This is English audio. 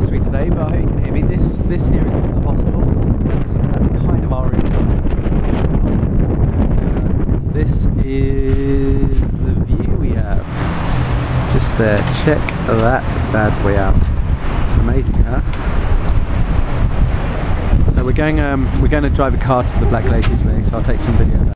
supposed to be today, but I hope you can hear me. This this here is the hospital. That's, uh, that's kind of our room. This is the view we have. Just there, check that bad boy out. Amazing, huh? So we're going um, we're going to drive a car to the Black Lake today, so I'll take some video.